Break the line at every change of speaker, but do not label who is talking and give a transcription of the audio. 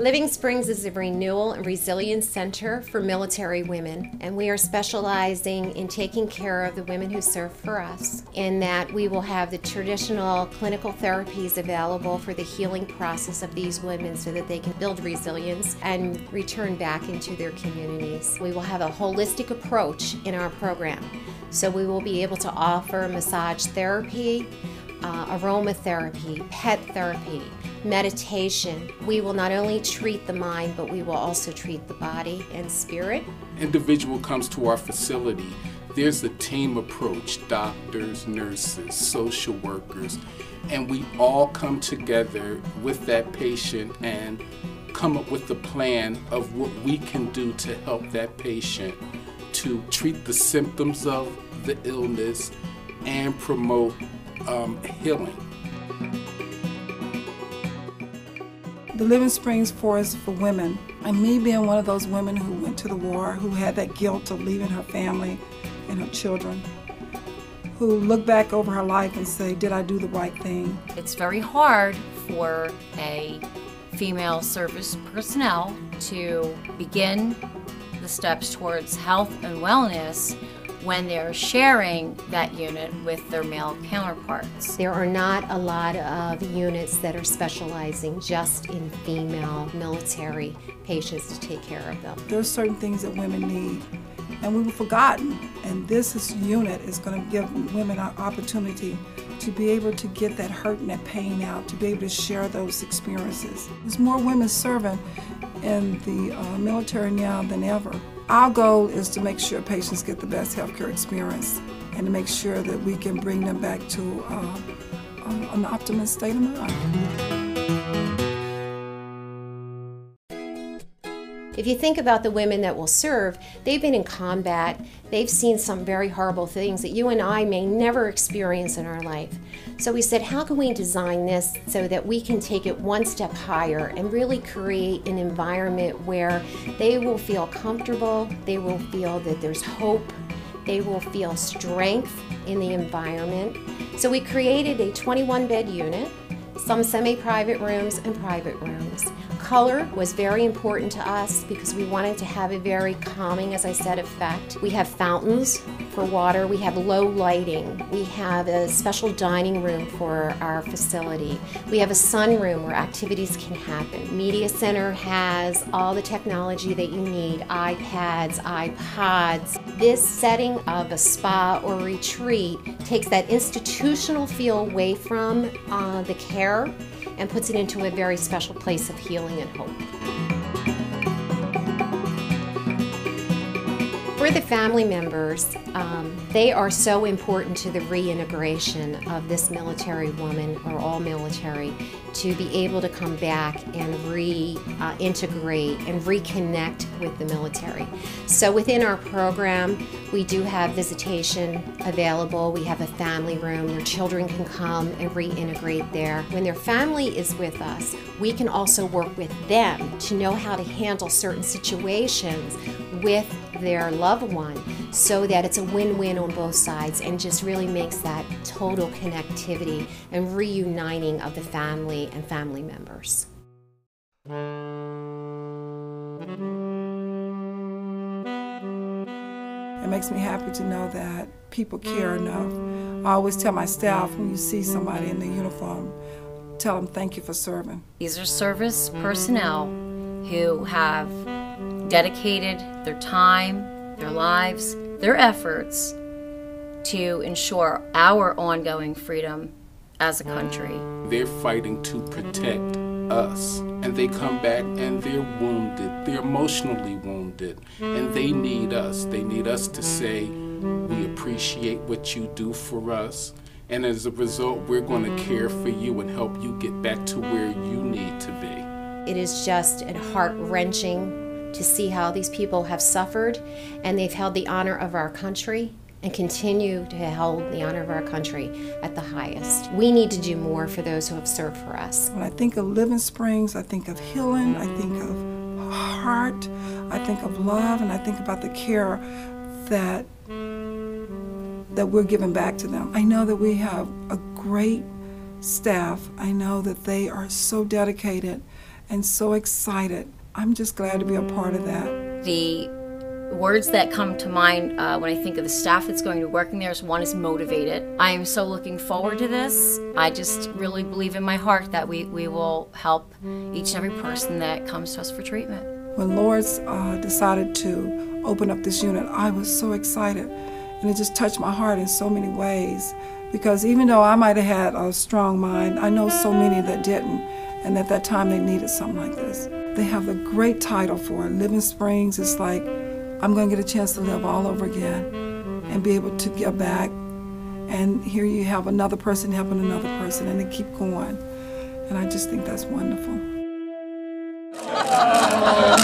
Living Springs is a renewal and resilience center for military women, and we are specializing in taking care of the women who serve for us. In that, we will have the traditional clinical therapies available for the healing process of these women so that they can build resilience and return back into their communities. We will have a holistic approach in our program, so we will be able to offer massage therapy uh, aromatherapy, pet therapy, meditation. We will not only treat the mind, but we will also treat the body and spirit.
Individual comes to our facility. There's a team approach doctors, nurses, social workers, and we all come together with that patient and come up with a plan of what we can do to help that patient to treat the symptoms of the illness and promote um, healing.
The Living Springs Forest for Women, and me being one of those women who went to the war, who had that guilt of leaving her family and her children, who look back over her life and say, Did I do the right thing?
It's very hard for a female service personnel to begin the steps towards health and wellness when they're sharing that unit with their male counterparts.
There are not a lot of units that are specializing just in female military patients to take care of them.
There are certain things that women need, and we were forgotten. And this is, unit is going to give women an opportunity to be able to get that hurt and that pain out, to be able to share those experiences. There's more women serving in the uh, military now than ever. Our goal is to make sure patients get the best healthcare experience and to make sure that we can bring them back to uh, an optimal state of mind.
If you think about the women that will serve, they've been in combat, they've seen some very horrible things that you and I may never experience in our life. So we said, how can we design this so that we can take it one step higher and really create an environment where they will feel comfortable, they will feel that there's hope, they will feel strength in the environment. So we created a 21 bed unit, some semi private rooms, and private rooms color was very important to us because we wanted to have a very calming, as I said, effect. We have fountains for water, we have low lighting, we have a special dining room for our facility, we have a sunroom where activities can happen. Media Center has all the technology that you need iPads, iPods. This setting of a spa or retreat takes that institutional feel away from uh, the care and puts it into a very special place of healing and hope. For the family members, um, they are so important to the reintegration of this military woman or all military to be able to come back and reintegrate uh, and reconnect with the military. So within our program, we do have visitation available. We have a family room. Their children can come and reintegrate there. When their family is with us, we can also work with them to know how to handle certain situations with their loved one so that it's a win win on both sides and just really makes that total connectivity and reuniting of the family and family members.
It makes me happy to know that people care enough. I always tell my staff when you see somebody in the uniform, tell them thank you for serving.
These are service personnel who have dedicated their time, their lives, their efforts to ensure our ongoing freedom as a country.
They're fighting to protect us, and they come back and they're wounded, they're emotionally wounded, and they need us. They need us to say, We appreciate what you do for us. And as a result, we're going to care for you and help you get back to where you need to be.
It is just a heart wrenching to see how these people have suffered and they've held the honor of our country and continue to hold the honor of our country at the highest. We need to do more for those who have served for us.
When I think of Living Springs, I think of healing, I think of heart, I think of love, and I think about the care that that we're giving back to them. I know that we have a great staff. I know that they are so dedicated and so excited. I'm just glad to be a part of that.
The words that come to mind uh, when I think of the staff that's going to be working there is one is motivated. I am so looking forward to this. I just really believe in my heart that we, we will help each and every person that comes to us for treatment.
When Lourdes uh, decided to open up this unit, I was so excited. And it just touched my heart in so many ways. Because even though I might have had a strong mind, I know so many that didn't. And at that time, they needed something like this. They have a great title for it. Living Springs is like, I'm going to get a chance to live all over again and be able to give back. And here you have another person helping another person, and they keep going. And I just think that's wonderful.